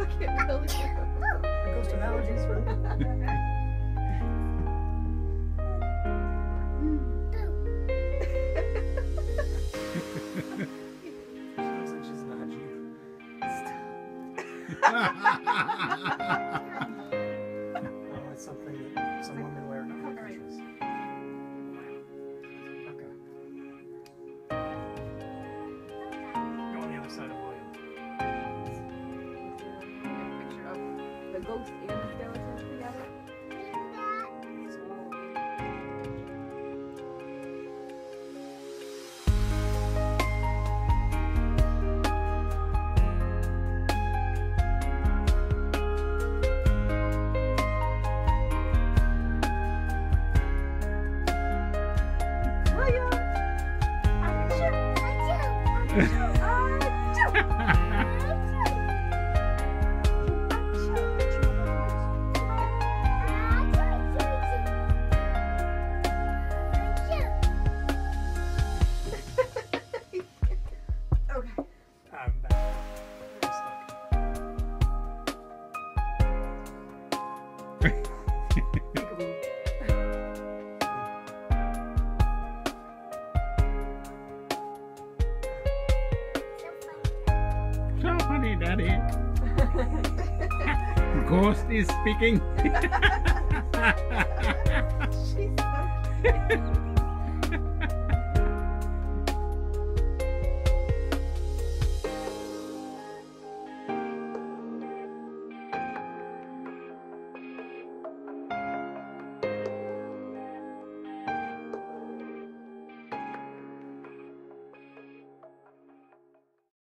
It goes to allergies. She looks like she's not the ghost and the skeleton together. William! Achoo! Achoo! Okay. Funny, Daddy. Ghost is speaking. She's so cute.